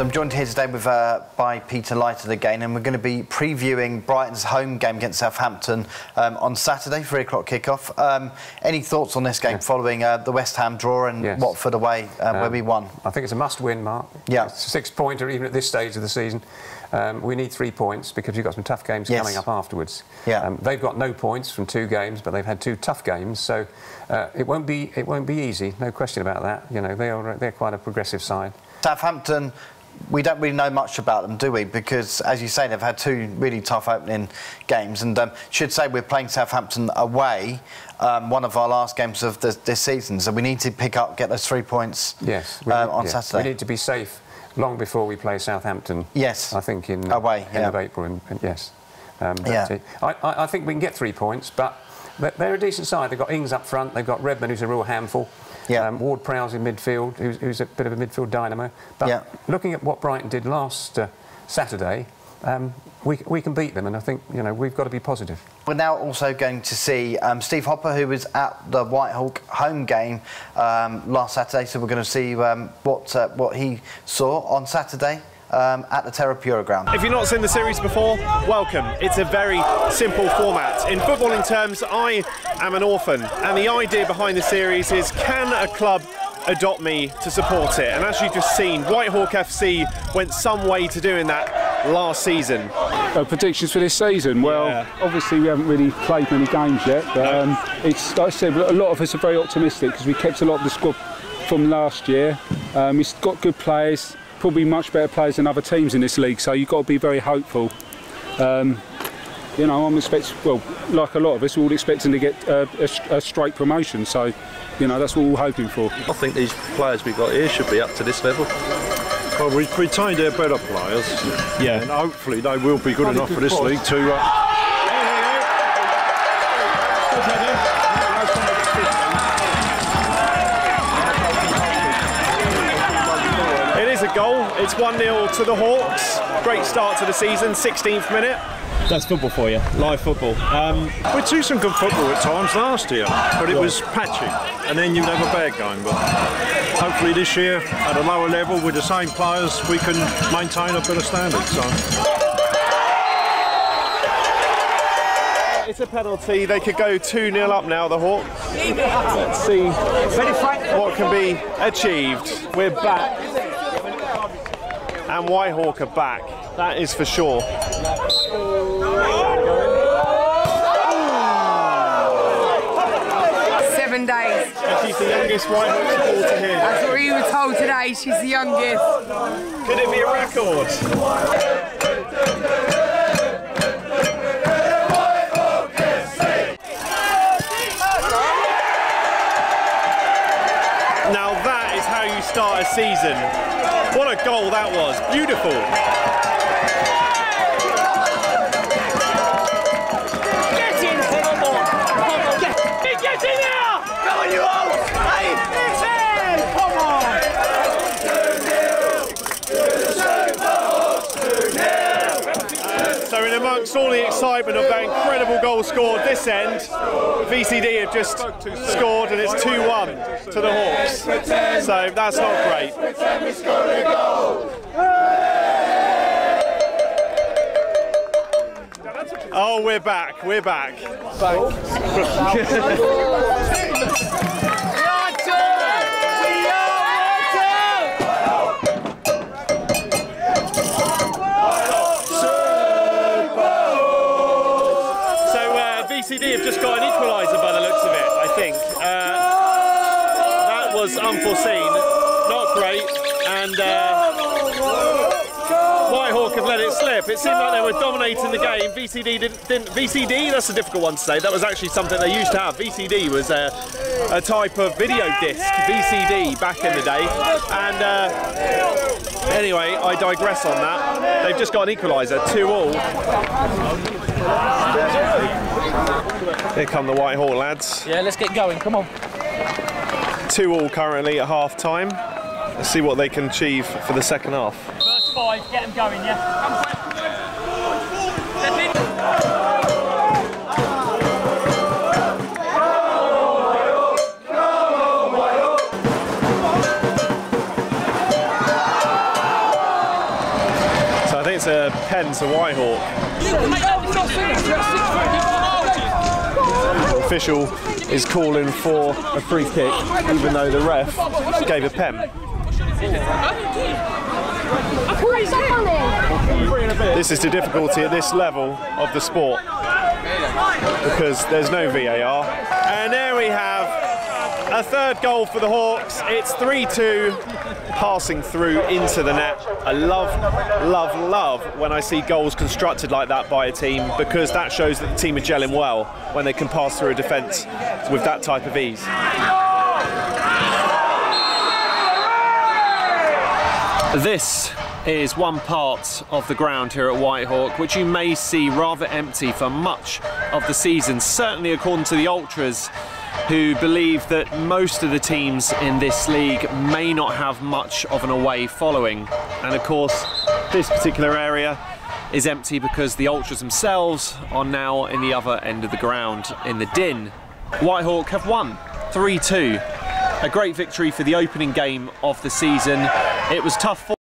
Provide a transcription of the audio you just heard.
So I'm joined here today with uh, by Peter Lighted again, and we're going to be previewing Brighton's home game against Southampton um, on Saturday, three o'clock kickoff. Um, any thoughts on this game yeah. following uh, the West Ham draw and yes. Watford away, uh, where um, we won? I think it's a must-win, Mark. Yeah, six pointer even at this stage of the season. Um, we need three points because we've got some tough games yes. coming up afterwards. Yeah. Um, they've got no points from two games, but they've had two tough games, so uh, it won't be it won't be easy. No question about that. You know, they are they're quite a progressive side. Southampton we don't really know much about them, do we? Because, as you say, they've had two really tough opening games. And um, should say we're playing Southampton away, um, one of our last games of the, this season. So we need to pick up, get those three points yes, uh, on yes. Saturday. We need to be safe long before we play Southampton. Yes. I think in away, end yeah. of April. And, yes. Um, yeah. I, I, I think we can get three points, but they're a decent side. They've got Ings up front. They've got Redmond, who's a real handful. Yeah. Um, Ward Prowse in midfield, who's, who's, a bit of a midfield dynamo. But yeah. looking at what Brighton did last uh, Saturday, um, we, we can beat them, and I think you know we've got to be positive. We're now also going to see um, Steve Hopper, who was at the Whitehawk home game um, last Saturday. So we're going to see um, what uh, what he saw on Saturday um, at the Terra Pura ground. If you've not seen the series before, welcome. It's a very simple format. In footballing terms, I am an orphan, and the idea behind the series is can a club adopt me to support it? And as you've just seen, Whitehawk FC went some way to doing that last season. Uh, predictions for this season? Well, yeah. obviously we haven't really played many games yet, but no. um, it's like I said, a lot of us are very optimistic because we kept a lot of the squad from last year. Um, we've got good players probably much better players than other teams in this league, so you've got to be very hopeful. Um, you know, I'm expecting, well, like a lot of us, we're all expecting to get uh, a, a, straight promotion, so, you know, that's what we're hoping for. I think these players we've got here should be up to this level. Well, we've retained our better players, yeah, and hopefully they will be good enough for this league to. Uh, goal. It's 1 0 to the Hawks. Great start to the season, 16th minute. That's football for you, live football. Um, we see some good football at times last year, but it was patchy, and then you'd have a bad game. But hopefully this year, at a lower level, with the same players, we can maintain a better standard. So. It's a penalty. They could go 2 0 up now, the Hawks. Let's see what can be achieved. We're back and Whitehawk are back. That is for sure. Seven days. she's the youngest Whitehawk supporter here. That's what we were told today. She's the youngest. Could it be a record? Now that is how you start a season. What a goal that was. Beautiful. Get in! Come on! Come on! Get, get in there! Come on, you old! Hey! Get in! Come on! So in amongst all the excitement of that incredible goal scored this end, VCD have just scored and it's 2-1 to the Hawks. So that's not great. Oh, we're back, we're back. VCD have just got an equaliser by the looks of it, I think. Uh, that was unforeseen, not great, and uh, Whitehawk have let it slip. It seemed like they were dominating the game. VCD didn't, didn't VCD, that's a difficult one to say. That was actually something they used to have. VCD was a, a type of video disc, VCD, back in the day. And uh, anyway, I digress on that. They've just got an equaliser, 2 all. Here come the Whitehawk lads. Yeah, let's get going, come on. Two all currently at half time. Let's see what they can achieve for the second half. First five, get them going, yeah? Come back. So I think it's a pen to Whitehawk. Official is calling for a free kick, even though the ref gave a pen. This is the difficulty at this level of the sport because there's no VAR. And there we have a third goal for the Hawks. It's 3 2 passing through into the net. I love, love, love when I see goals constructed like that by a team because that shows that the team are gelling well when they can pass through a defence with that type of ease. This is one part of the ground here at Whitehawk, which you may see rather empty for much of the season, certainly according to the Ultras, who believe that most of the teams in this league may not have much of an away following. And of course, this particular area is empty because the Ultras themselves are now in the other end of the ground in the din. Whitehawk have won 3 2. A great victory for the opening game of the season. It was tough.